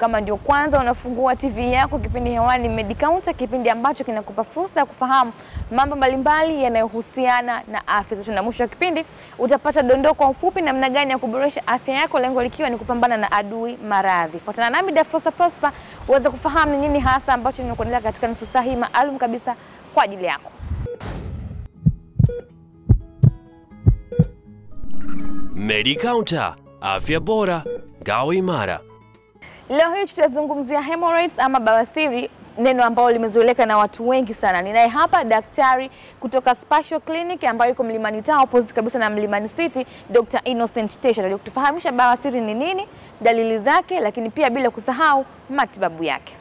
Kama ndio kwanza unafungua TV yako, kipindi hewani Medicounter, kipindi ambacho kinakupa fursa ya kufahamu mambo mbalimbali yanayohusiana na afya zetu, na mwisho wa kipindi utapata dondoo kwa ufupi namna gani ya kuboresha afya yako, lengo likiwa ni kupambana na adui maradhi. Fuatana nami Dafrosa Prosper uweze kufahamu ni nini hasa ambacho nimekuandalia katika nusu saa hii maalum kabisa kwa ajili yako. Medicounter, afya bora, ngao imara. Leo hii tutazungumzia hemorrhoids ama bawasiri, neno ambalo limezoeleka na watu wengi sana. Ninaye hapa daktari kutoka Special Clinic ambayo iko Mlimani Town opposite kabisa na Mlimani City, Dr. Innocent Tesha atakuja kutufahamisha bawasiri ni nini, dalili zake, lakini pia bila kusahau matibabu yake.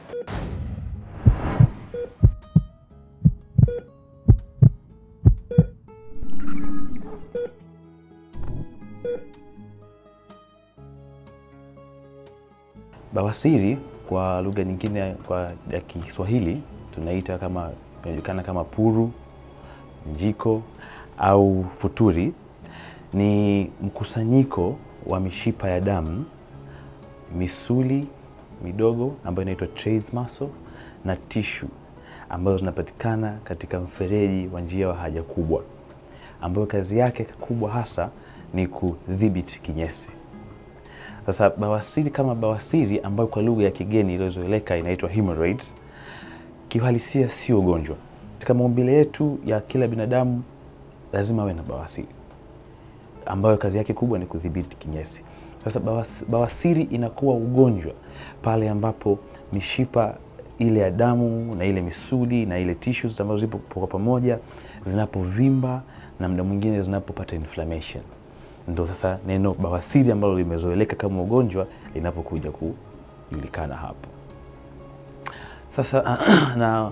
Bawasiri kwa lugha nyingine kwa ya Kiswahili tunaita kama inajulikana kama puru, njiko au futuri. Ni mkusanyiko wa mishipa ya damu, misuli midogo ambayo inaitwa trades muscle na tishu ambazo zinapatikana katika mfereji wa njia wa haja kubwa, ambayo kazi yake kubwa hasa ni kudhibiti kinyesi. Sasa bawasiri kama bawasiri ambayo kwa lugha ya kigeni iliyozoeleka inaitwa hemorrhoid, kiuhalisia sio ugonjwa. Katika maumbile yetu ya kila binadamu lazima awe na bawasiri ambayo kazi yake kubwa ni kudhibiti kinyesi. Sasa bawasiri inakuwa ugonjwa pale ambapo mishipa ile ya damu na ile misuli na ile tissues ambazo zipo kwa pamoja zinapovimba na muda mwingine zinapopata inflammation ndo sasa neno bawasiri ambalo limezoeleka kama ugonjwa linapokuja kujulikana hapo. Sasa na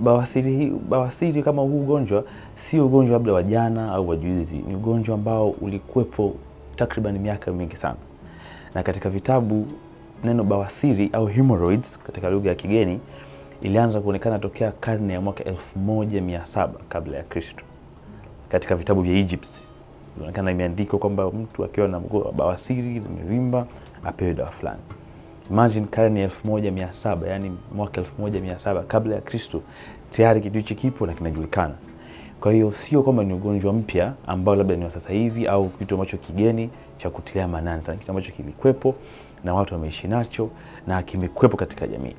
bawasiri, bawasiri kama huu ugonjwa sio ugonjwa labda wa jana au wa juzi, ni ugonjwa ambao ulikuwepo takriban miaka mingi sana, na katika vitabu neno bawasiri au hemorrhoids katika lugha ya kigeni ilianza kuonekana tokea karne ya mwaka 1700 kabla ya Kristo katika vitabu vya Egypt inaonekana imeandikwa kwamba mtu akiwa na bawasiri zimevimba apewe dawa fulani. Imagine karne ya 1700 yani mwaka 1700 kabla ya Kristo, tayari kitu hichi kipo na kinajulikana. Kwa hiyo sio kwamba ni ugonjwa mpya ambao labda ni wa sasa hivi au kitu ambacho kigeni cha kutilia maanani, ni kitu ambacho kilikwepo na watu wameishi nacho na kimekwepo katika jamii.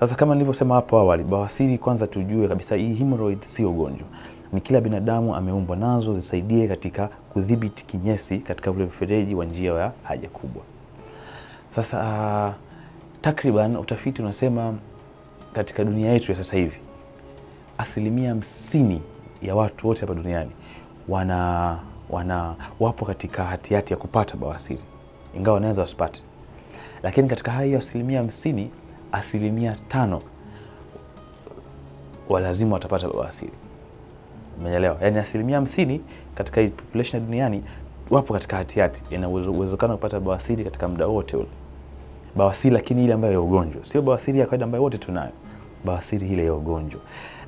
Sasa kama nilivyosema hapo awali, bawasiri kwanza tujue kabisa hii hemorrhoid sio ugonjwa. Ni kila binadamu ameumbwa nazo zisaidie katika kudhibiti kinyesi katika ule mfereji wa njia ya haja kubwa. Sasa uh, takriban utafiti unasema katika dunia yetu ya sasa hivi asilimia hamsini ya watu wote hapa duniani wana, wana wapo katika hatihati ya kupata bawasiri, ingawa wanaweza wasipate, lakini katika hayo asilimia hamsini asilimia tano walazima watapata bawasiri. Umeelewa? Yaani asilimia hamsini katika population duniani wapo katika hatihati, ina uwezekano wa kupata bawasiri katika muda wote ule. Bawasiri lakini ile ambayo ya ugonjwa, sio bawasiri ya kawaida ambayo wote tunayo, bawasiri ile ya ugonjwa.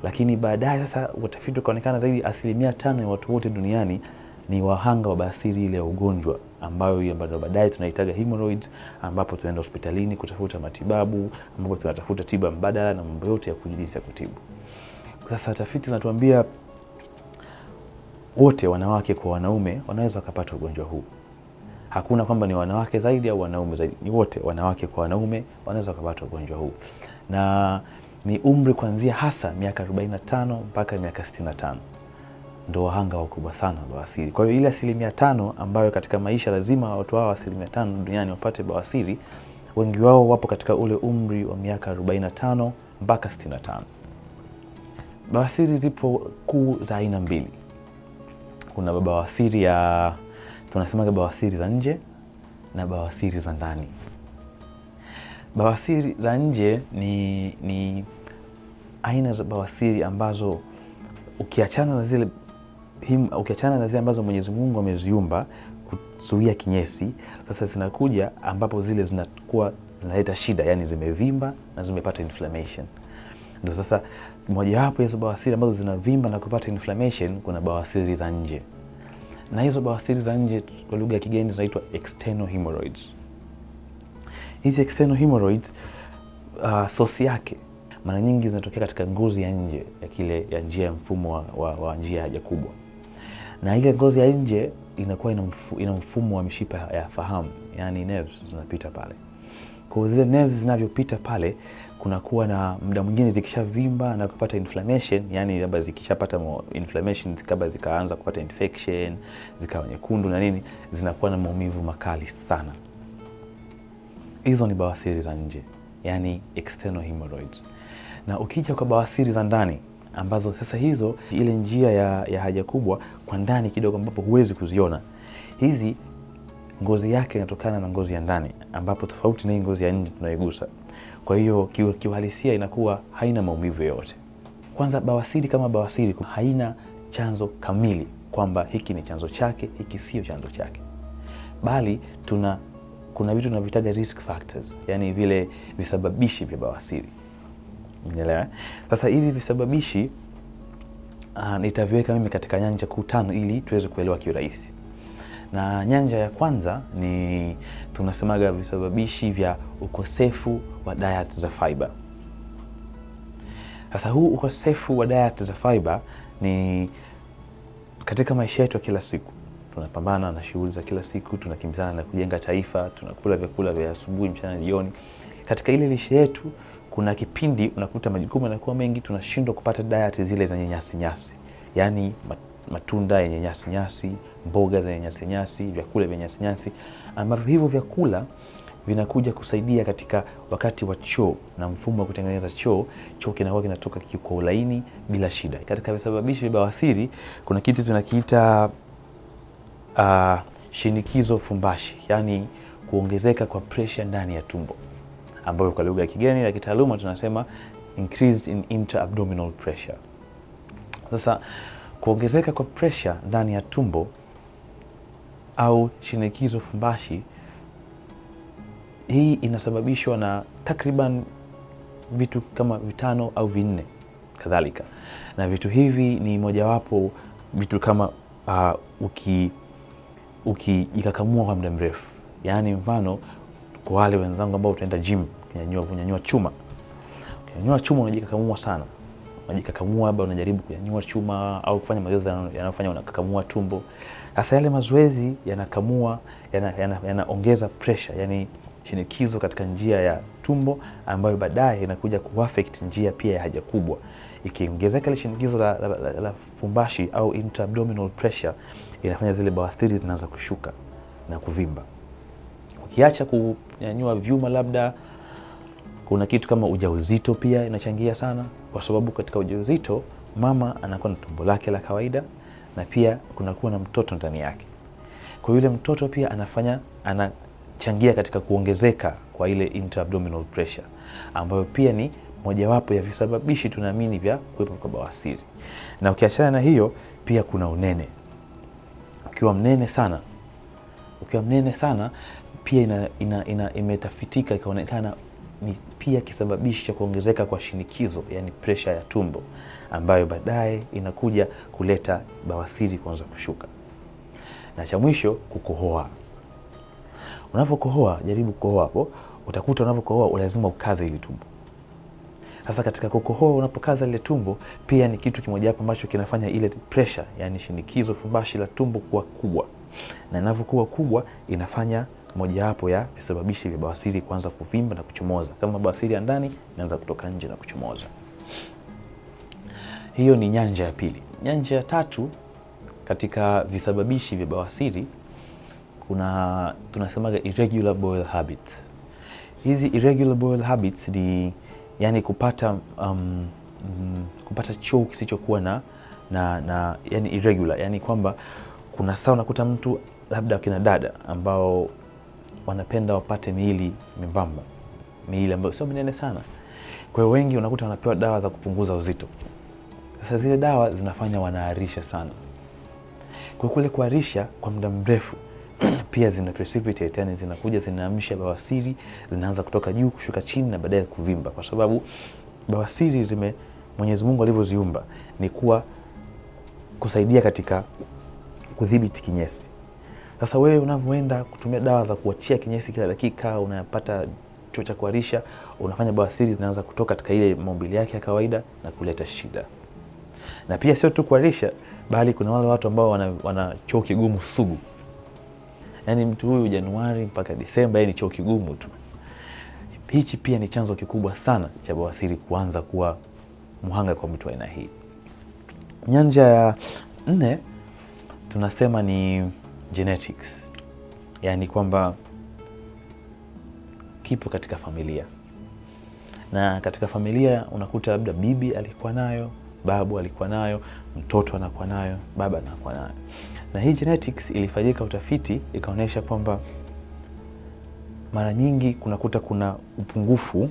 Lakini baadaye sasa utafiti ukaonekana zaidi asilimia tano ya watu wote duniani ni wahanga wa bawasiri ile ya ugonjwa ambayo bado baadaye tunaitaga hemorrhoids, ambapo tunaenda hospitalini kutafuta matibabu, ambapo tunatafuta tiba mbadala na mambo yote ya kujinsi kutibu. Sasa tafiti zinatuambia wote wanawake kwa wanaume wanaweza wakapata ugonjwa huu. Hakuna kwamba ni wanawake zaidi au wanaume zaidi, ni wote wanawake kwa wanaume wanaweza wakapata ugonjwa huu, na ni umri kuanzia hasa miaka 45 mpaka miaka 65 ndo wahanga wakubwa sana wa bawasiri. Kwa hiyo ile asilimia tano ambayo katika maisha lazima watu hao asilimia tano duniani wapate bawasiri, wengi wao wapo katika ule umri wa miaka 45 mpaka 65. Bawasiri zipo kuu za aina mbili. Kuna bawasiri ya tunasemaga bawasiri za nje na bawasiri za ndani. Bawasiri za nje ni, ni aina za bawasiri ambazo ukiachana na zile him, ukiachana na zile ambazo Mwenyezi Mungu ameziumba kuzuia kinyesi, sasa zinakuja ambapo zile zinakuwa zinaleta shida, yani zimevimba na zimepata inflammation. Ndio sasa mojawapo hizo bawasiri ambazo zinavimba na kupata inflammation, kuna bawasiri za nje, na hizo bawasiri za nje kwa lugha ya kigeni zinaitwa external hemorrhoids. Hizi external hemorrhoids uh, sosi yake mara nyingi zinatokea katika ngozi ya nje ya kile ya njia ya mfumo wa, wa, wa njia haja kubwa, na ile ngozi ya nje inakuwa ina, ina mfumo wa mishipa ya fahamu, yani nerves zinapita pale. Kwa zile nerves zinavyopita pale, kunakuwa na muda mwingine zikishavimba na kupata inflammation, yani labda zikishapata inflammation kabla zikaanza kupata infection zikawa nyekundu na nini, zinakuwa na maumivu makali sana. Hizo ni bawasiri za nje, yani external hemorrhoids. Na ukija kwa bawasiri za ndani ambazo sasa hizo ile njia ya, ya haja kubwa kwa ndani kidogo, ambapo huwezi kuziona hizi ngozi yake inatokana na ngozi ya ndani, ambapo tofauti na hii ngozi ya nje tunaigusa. Kwa hiyo kiuhalisia inakuwa haina maumivu yoyote. Kwanza, bawasiri kama bawasiri haina chanzo kamili kwamba hiki ni chanzo chake, hiki sio chanzo chake, bali tuna kuna vitu tunavitaja risk factors, yani vile visababishi vya bawasiri. Unaelewa? Sasa hivi visababishi uh, nitaviweka mimi katika nyanja kuu tano ili tuweze kuelewa kiurahisi na nyanja ya kwanza ni tunasemaga visababishi vya ukosefu wa diet za fiber. Sasa huu ukosefu wa diet za fiber ni katika maisha yetu ya kila siku, tunapambana na shughuli za kila siku, tunakimbizana na kujenga taifa, tunakula vyakula vya asubuhi, mchana, jioni. Katika ile lishe yetu kuna kipindi unakuta majukumu yanakuwa mengi, tunashindwa kupata diet zile zenye nyasi nyasi, yaani matunda yenye nyasi nyasi, mboga zenye nyasi nyasi, vyakula vyenye nyasi nyasi, ambavyo hivyo vyakula vinakuja kusaidia katika wakati wa choo na mfumo wa kutengeneza choo. Choo kinakuwa kinatoka kwa ulaini bila shida. Katika visababishi vya bawasiri kuna kitu tunakiita uh, shinikizo fumbashi, yaani kuongezeka kwa pressure ndani ya tumbo, ambayo kwa lugha ya kigeni ya kitaaluma tunasema increase in intra-abdominal pressure. Sasa kuongezeka kwa presha ndani ya tumbo au shinikizo fumbashi, hii inasababishwa na takriban vitu kama vitano au vinne kadhalika, na vitu hivi ni mojawapo vitu kama uh, uki ukijikakamua kwa muda mrefu, yaani mfano kwa wale wenzangu ambao utaenda gym kunyanyua kunyanyua chuma, kunyanyua chuma unajikakamua sana unajikakamua labda unajaribu kunyanyua chuma au kufanya mazoezi yanayofanya unakakamua tumbo. Sasa yale mazoezi yanakamua yanaongeza yana, yana pressure, yani shinikizo katika njia ya tumbo, ambayo baadaye inakuja kuaffect njia pia ya haja kubwa. Ikiongezeka ile shinikizo la, la, la, la fumbashi au intra-abdominal pressure, inafanya zile bawasiri zinaanza kushuka na kuvimba. Ukiacha kunyanyua vyuma labda kuna kitu kama ujauzito pia inachangia sana, kwa sababu katika ujauzito mama anakuwa na tumbo lake la kawaida na pia kunakuwa na mtoto ndani yake. Kwa yule mtoto pia anafanya anachangia katika kuongezeka kwa ile intra-abdominal pressure, ambayo pia ni mojawapo ya visababishi tunaamini vya kuwepo kwa bawasiri. Na ukiachana na hiyo, pia kuna unene. Ukiwa mnene sana, ukiwa mnene sana pia ina, ina, ina, imetafitika ikaonekana ni pia kisababishi cha kuongezeka kwa shinikizo, yani presha ya tumbo, ambayo baadaye inakuja kuleta bawasiri kuanza kushuka. Na cha mwisho, kukohoa. Unavyokohoa, jaribu kukohoa hapo, utakuta unavyokohoa lazima ukaze ile tumbo. Sasa katika kukohoa, unapokaza ile tumbo, pia ni kitu kimojawapo ambacho kinafanya ile presha, yani shinikizo fumbashi la tumbo kuwa kubwa, na inavyokuwa kubwa inafanya mojawapo ya visababishi vya bawasiri kuanza kuvimba na kuchomoza. Kama bawasiri ya ndani inaanza kutoka nje na kuchomoza. Hiyo ni nyanja ya pili. Nyanja ya tatu katika visababishi vya bawasiri kuna tunasemaga irregular bowel habits. Hizi irregular bowel habits ni yani kupata um, mm, kupata choo kisichokuwa na, na, na yani irregular, yani kwamba kuna saa unakuta mtu labda kina dada ambao wanapenda wapate miili membamba, miili ambayo sio minene sana. Kwa hiyo wengi unakuta wanapewa dawa za kupunguza uzito. Sasa zile dawa zinafanya wanaarisha sana. Kwa kule kuarisha kwa muda mrefu pia zina precipitate, yani zinakuja zinaamsha bawasiri, zinaanza kutoka juu kushuka chini na baadaye kuvimba, kwa sababu bawasiri zime Mwenyezi Mungu alivyoziumba ni kuwa kusaidia katika kudhibiti kinyesi. Sasa wewe unavyoenda kutumia dawa za kuachia kinyesi kila dakika, unapata choo cha kuharisha, unafanya bawasiri zinaanza kutoka katika ile maumbili yake ya kawaida na kuleta shida. Na pia sio tu kuharisha, bali kuna wale watu ambao wana, wana choo kigumu sugu, yaani mtu huyu Januari mpaka Disemba yeye ni choo kigumu tu. Hichi pia ni chanzo kikubwa sana cha bawasiri kuanza kuwa mhanga kwa mtu aina hii. Nyanja ya nne tunasema ni genetics, yaani kwamba kipo katika familia, na katika familia unakuta labda bibi alikuwa nayo, babu alikuwa nayo, mtoto anakuwa nayo, baba anakuwa nayo. Na hii genetics ilifanyika utafiti ikaonyesha kwamba mara nyingi kunakuta kuna upungufu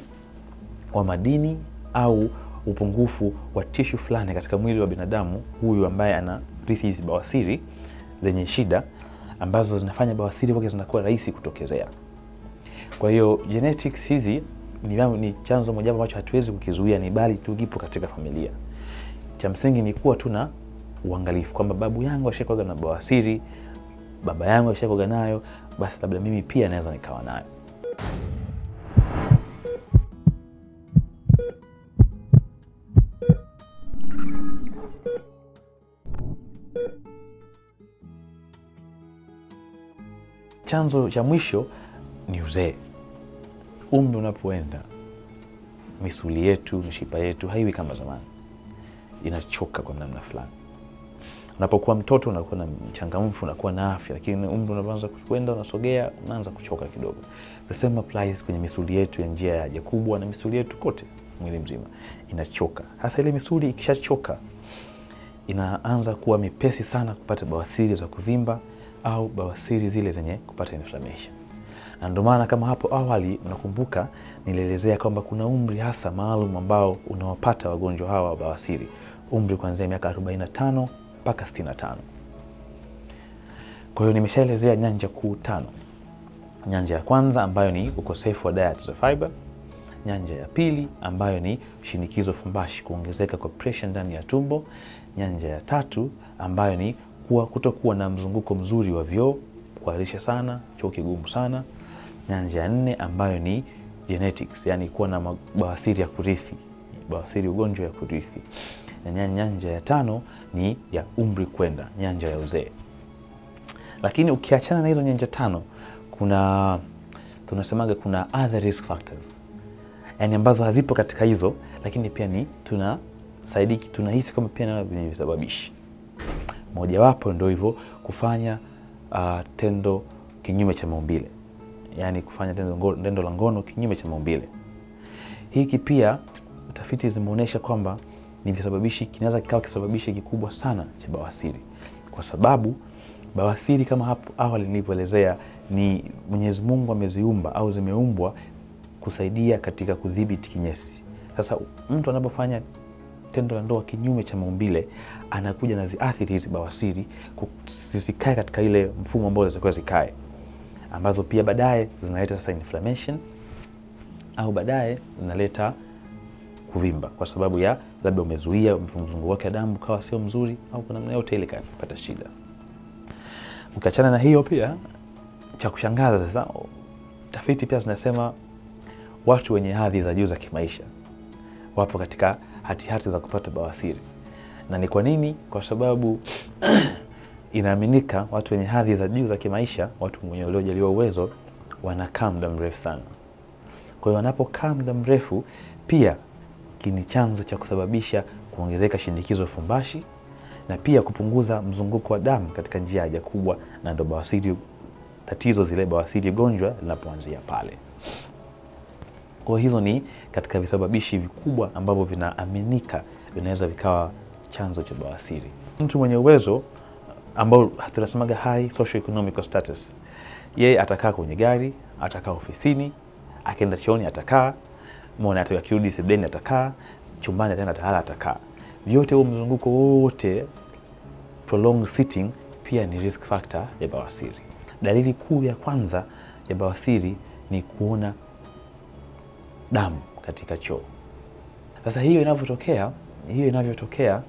wa madini au upungufu wa tishu fulani katika mwili wa binadamu huyu ambaye anarithi hizi bawasiri zenye shida ambazo zinafanya bawasiri wake zinakuwa rahisi kutokezea. Kwa hiyo genetics hizi ni, ni chanzo mojawapo ambacho hatuwezi kukizuia, ni bali tu kipo katika familia. Cha msingi ni kuwa tuna uangalifu kwamba babu yangu ashakuwaga na bawasiri, baba yangu ashakuwaga nayo, basi labda mimi pia naweza nikawa nayo. Chanzo cha mwisho ni uzee. Umri unapoenda, misuli yetu, mishipa yetu haiwi kama zamani, inachoka kwa namna fulani. Unapokuwa mtoto unakuwa na mchangamfu, unakuwa na afya, lakini umri unapoanza kwenda, unasogea, unaanza kuchoka kidogo. The same applies kwenye misuli yetu ya njia ya haja kubwa na misuli yetu kote mwili mzima inachoka. Hasa ile misuli ikishachoka, inaanza kuwa mipesi sana kupata bawasiri za kuvimba au bawasiri zile zenye kupata inflammation. Na ndio maana kama hapo awali unakumbuka nilielezea kwamba kuna umri hasa maalum ambao unawapata wagonjwa hawa wa bawasiri, umri kuanzia miaka 45 mpaka 65. Kwa hiyo nimeshaelezea nyanja kuu tano. Nyanja ya kwanza ambayo ni ukosefu wa diet za fiber, nyanja ya pili ambayo ni shinikizo fumbashi, kuongezeka kwa pressure ndani ya tumbo, nyanja ya tatu ambayo ni kuwa kutokuwa na mzunguko mzuri wa vyoo, kuharisha sana, choo kigumu sana. Nyanja ya nne ambayo ni genetics, yani kuwa na bawasiri ya kurithi, bawasiri ugonjwa ya kurithi. Na nyanja ya tano ni ya umri kwenda, nyanja ya uzee. Lakini ukiachana na hizo nyanja tano, kuna tunasemaga kuna other risk factors, yani ambazo hazipo katika hizo, lakini pia ni tuna saidiki tunahisi kama pia nayo vyenye visababishi mojawapo ndio hivyo kufanya uh, tendo kinyume cha maumbile, yaani kufanya tendo, tendo la ngono kinyume cha maumbile. Hiki pia tafiti zimeonyesha kwamba ni visababishi, kinaweza kikawa kisababishi kikubwa sana cha bawasiri, kwa sababu bawasiri kama hapo awali nilivyoelezea, ni Mwenyezi Mungu ameziumba au zimeumbwa kusaidia katika kudhibiti kinyesi. Sasa mtu anapofanya tendo la ndoa kinyume cha maumbile anakuja na ziathiri hizi bawasiri zisikae katika ile mfumo ambao zitakuwa zikae, ambazo pia baadaye zinaleta sasa inflammation au baadaye zinaleta kuvimba, kwa sababu ya labda umezuia mzunguko wake wa damu kawa sio mzuri, au kuna namna yote ile kapata shida. Ukiachana na hiyo, pia cha kushangaza sasa, tafiti pia zinasema watu wenye hadhi za juu za kimaisha wapo katika hatihati hati za kupata bawasiri. Na ni kwa nini? Kwa sababu inaaminika watu wenye hadhi za juu za kimaisha, watu wenye waliojaliwa uwezo, wanakaa muda mrefu sana. Kwa hiyo wanapokaa muda mrefu, pia kini chanzo cha kusababisha kuongezeka shindikizo fumbashi na pia kupunguza mzunguko wa damu katika njia ya haja kubwa, na ndo bawasiri, tatizo zile bawasiri gonjwa linapoanzia pale. Kwa hizo ni katika visababishi vikubwa ambavyo vinaaminika vinaweza vikawa chanzo cha bawasiri. Mtu mwenye uwezo ambao tunasemaga high socio-economic status, yeye atakaa kwenye gari, atakaa ofisini, akienda chooni atakaa, mona akirudi sebuleni atakaa, chumbani tena atalala atakaa. Vyote huo mzunguko wote, prolonged sitting, pia ni risk factor ya bawasiri. Dalili kuu ya kwanza ya bawasiri ni kuona damu katika choo. Sasa hiyo inavyotokea, hiyo inavyotokea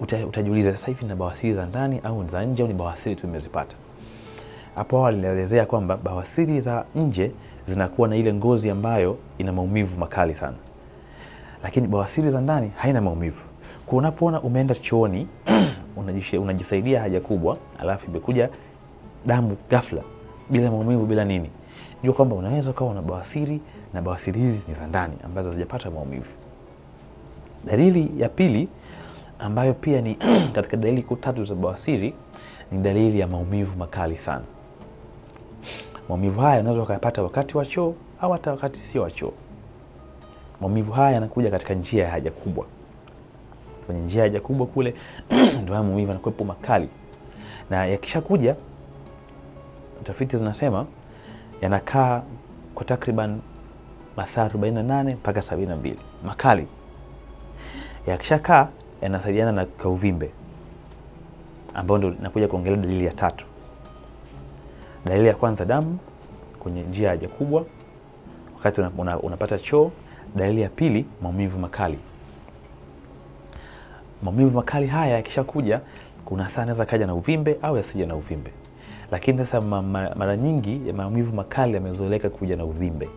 uta, utajiuliza sasa hivi na bawasiri za ndani au za nje au ni bawasiri tu nimezipata? hapo awali nilielezea kwamba bawasiri za nje zinakuwa na ile ngozi ambayo ina maumivu makali sana, lakini bawasiri za ndani haina maumivu. Kwa unapoona umeenda chooni unajisaidia haja kubwa, alafu imekuja damu ghafla bila maumivu bila nini, jua kwamba unaweza ukawa na bawasiri na bawasiri hizi ni za ndani ambazo hazijapata maumivu. Dalili ya pili ambayo pia ni katika dalili kuu tatu za bawasiri ni dalili ya maumivu makali sana. Maumivu haya unaweza ukayapata wakati wa choo au hata wakati sio wa choo. Maumivu haya yanakuja katika njia ya haja kubwa. Kwenye njia ya haja kubwa kule ndio haya maumivu yanakuwepo makali, na yakishakuja, tafiti zinasema yanakaa kwa takriban masaa 48 mpaka 72 makali. Yakishakaa yanasaidiana na kauvimbe, ambao ndio nakuja kuongelea dalili ya tatu. Dalili ya kwanza damu kwenye njia ya haja kubwa wakati una, una, unapata choo. Dalili ya pili maumivu makali. Maumivu makali haya yakishakuja, kuna saa anaweza kaja na uvimbe au yasija na uvimbe, lakini sasa ma, ma, mara nyingi maumivu makali yamezoeleka kuja na uvimbe.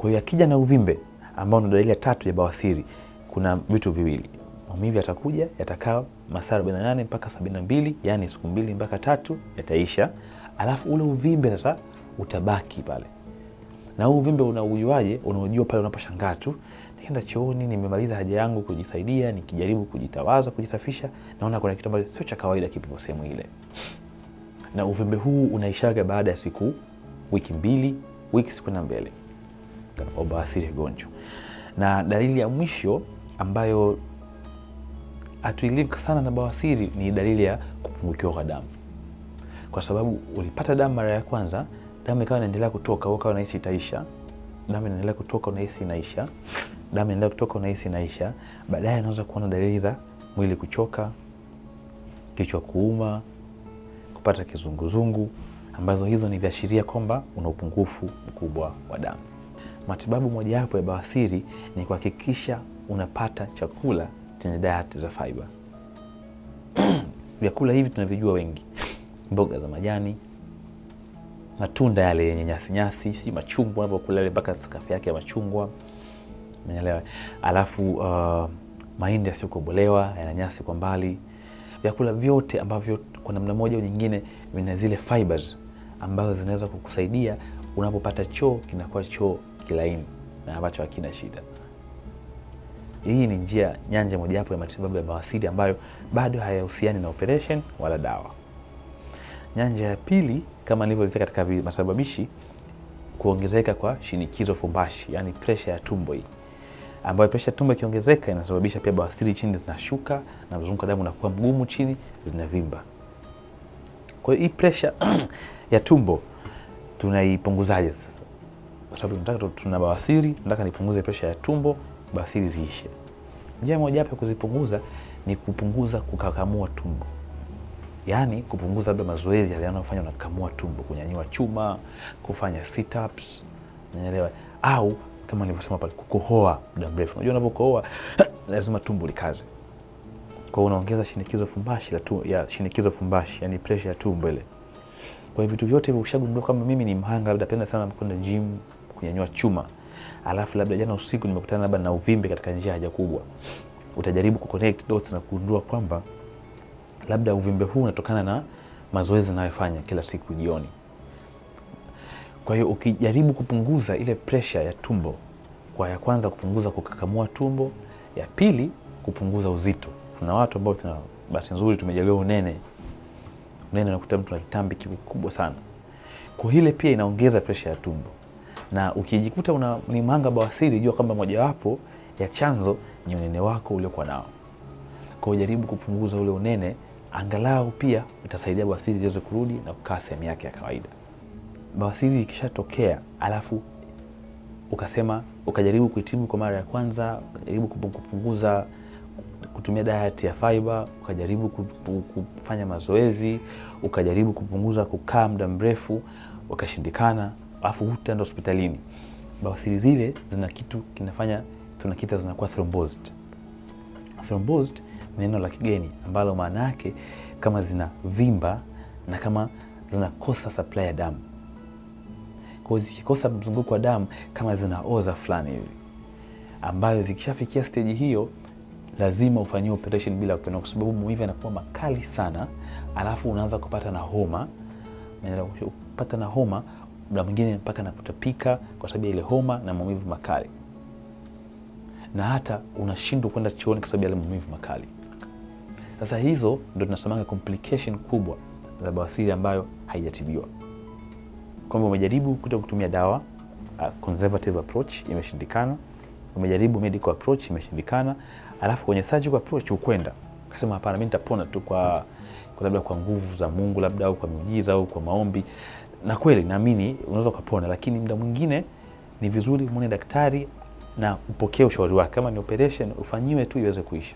Kwa hiyo akija na uvimbe ambao ni dalili ya tatu ya bawasiri, kuna vitu viwili, maumivu yatakuja, yatakaa masaa 48 mpaka 72, yani siku mbili mpaka tatu, yataisha, alafu ule uvimbe sasa utabaki pale. Na huu uvimbe unaujuaje? Unaujua pale unaposhangaa tu, nikienda chooni, nimemaliza haja yangu kujisaidia, nikijaribu kujitawaza, kujisafisha, naona kuna kitu ambacho sio cha kawaida kipo sehemu ile, na uvimbe huu unaishaga baada ya siku wiki mbili, wiki siku na mbele kwa bawasiri ya gonjwa. Na dalili ya mwisho ambayo hatuilink sana na bawasiri ni dalili ya kupungukiwa kwa damu, kwa sababu ulipata damu mara ya kwanza, damu ikawa inaendelea kutoka, ukawa unahisi itaisha, damu inaendelea kutoka, unahisi inaisha, damu inaendelea kutoka, unahisi inaisha. Baadaye unaweza kuona dalili za mwili kuchoka, kichwa kuuma, kupata kizunguzungu, ambazo hizo ni viashiria kwamba una upungufu mkubwa wa damu. Matibabu mojawapo ya bawasiri ni kuhakikisha unapata chakula chenye diet za fiber. Vyakula hivi tunavijua wengi, mboga za majani, matunda yale yenye nyasi nyasi, si machungwa unavyokula yale mpaka sakafu yake ya machungwa, umeelewa? Alafu uh, mahindi yasiyokobolewa yana nyasi kwa mbali. Vyakula vyote ambavyo kwa namna moja au nyingine vina zile fibers ambazo zinaweza kukusaidia unapopata choo kinakuwa choo kilaini na ambacho hakina shida. Hii ni njia nyanja mojawapo ya matibabu ya bawasiri ambayo bado hayahusiani na operation wala dawa. Nyanja ya pili kama nilivyoelezea katika masababishi, kuongezeka kwa shinikizo fumbashi, yani presha ya tumbo hii, ambayo presha tumbo ikiongezeka inasababisha pia bawasiri chini zinashuka na mzunguko damu unakuwa mgumu, chini zinavimba. Kwa hiyo hii presha ya tumbo tunaipunguzaje sasa? Kwa sababu tunataka tuna bawasiri, tunataka nipunguze presha ya tumbo, bawasiri ziishe. Njia mojawapo ya kuzipunguza ni kupunguza kukakamua tumbo, yaani kupunguza labda mazoezi yale na kukamua tumbo, kunyanyua chuma, kufanya sit ups, unaelewa, au kama nilivyosema pale, kukohoa muda mrefu. Unajua unapokohoa lazima tumbo likaze, kwa unaongeza shinikizo fumbashi la tu, ya shinikizo fumbashi, yani presha ya tumbo ile. Kwa hiyo vitu vyote hivyo ushagundua kama mimi ni mhanga, labda penda sana kwenda gym, kunyanyua chuma, alafu labda jana usiku nimekutana labda na uvimbe katika njia haja kubwa, utajaribu kuconnect dots na kugundua kwamba labda uvimbe huu unatokana na mazoezi nayofanya kila siku jioni. Kwa hiyo ukijaribu kupunguza ile pressure ya tumbo, kwa ya kwanza kupunguza kukakamua tumbo, ya pili kupunguza uzito. Kuna watu ambao tuna bahati nzuri tumejaliwa unene. Unene, unakuta mtu ana kitambi kikubwa sana, kwa ile pia inaongeza presha ya tumbo na ukijikuta una ni mhanga bawasiri, jua kwamba mojawapo ya chanzo ni unene wako uliokuwa nao. Kwa hiyo jaribu kupunguza ule unene, angalau pia utasaidia bawasiri iweze kurudi na kukaa sehemu yake ya kawaida. Bawasiri ikishatokea alafu ukasema ukajaribu kuitibu kwa mara ya kwanza, ukajaribu kupunguza kutumia diet ya fiber, ukajaribu kufanya mazoezi, ukajaribu kupunguza kukaa muda mrefu, ukashindikana alafu hutaenda hospitalini, bawasiri zile zina kitu kinafanya tunakita zinakuwa thrombosed. Thrombosed ni neno la kigeni ambalo maana yake kama zina vimba na kama zinakosa supply ya damu. Kwa hiyo zikikosa mzunguko wa damu kama zinaoza fulani hivi, ambayo zikishafikia stage hiyo lazima ufanyie operation bila kupenda, kwa sababu maumivu yanakuwa makali sana, alafu unaanza kupata na homa kupata na homa muda mwingine mpaka nakutapika kwa sababu ya ile homa na maumivu makali, na hata unashindwa kwenda chooni kwa sababu ya ile maumivu makali. Sasa hizo ndo tunasemanga complication kubwa za bawasiri ambayo haijatibiwa, kwamba umejaribu kuta kutumia dawa uh, conservative approach imeshindikana, umejaribu medical approach imeshindikana, alafu kwenye surgical approach ukwenda kasema hapana, mimi nitapona tu kwa, kwa labda kwa nguvu za Mungu labda au kwa miujiza au kwa maombi, na kweli naamini unaweza ukapona, lakini muda mwingine ni vizuri mwone daktari na upokee ushauri wake. Kama ni operation ufanyiwe tu iweze kuisha,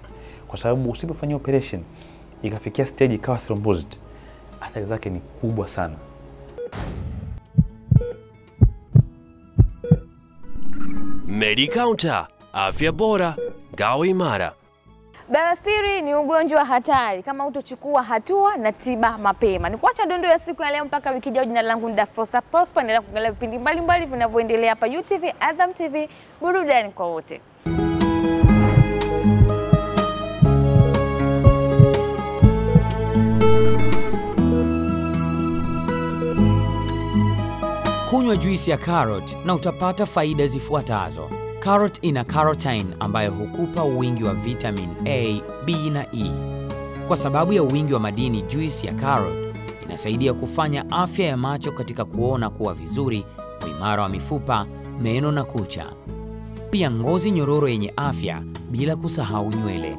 kwa sababu usipofanyia operation ikafikia stage ikawa thrombosed, athari zake ni kubwa sana. Medicounter, afya bora, ngao imara. Bawasiri ni ugonjwa hatari kama utochukua hatua na tiba mapema. Ni kuacha dondo ya siku ya leo mpaka wiki ijayo. Jina langu ni Dafrosa Prosper, endelea kuangalia vipindi mbalimbali vinavyoendelea hapa UTV, Azam TV, burudani kwa wote. Kunywa juisi ya carrot na utapata faida zifuatazo. Carrot ina carotene ambayo hukupa wingi wa vitamin A, B na E. Kwa sababu ya wingi wa madini, juisi ya carrot inasaidia kufanya afya ya macho katika kuona kuwa vizuri, uimara wa mifupa, meno na kucha. Pia ngozi nyororo yenye afya bila kusahau nywele.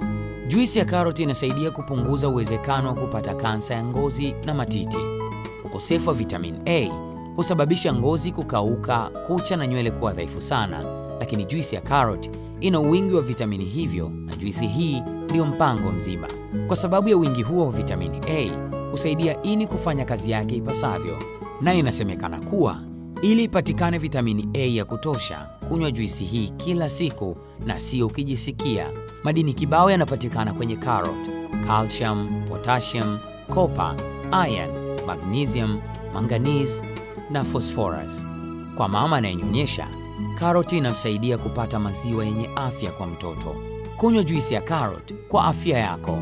Juisi ya karoti inasaidia kupunguza uwezekano wa kupata kansa ya ngozi na matiti. Ukosefu wa vitamin A husababisha ngozi kukauka, kucha na nywele kuwa dhaifu sana, lakini juisi ya carrot ina wingi wa vitamini hivyo, na juisi hii ndiyo mpango mzima. Kwa sababu ya wingi huo wa vitamini A husaidia ini kufanya kazi yake ipasavyo, na inasemekana kuwa ili ipatikane vitamini A ya kutosha, kunywa juisi hii kila siku na sio ukijisikia. Madini kibao yanapatikana kwenye carrot: calcium, potassium, copper, iron, magnesium, manganese na phosphorus. Kwa mama anayenyonyesha, karoti inamsaidia kupata maziwa yenye afya kwa mtoto. Kunywa juisi ya karoti kwa afya yako.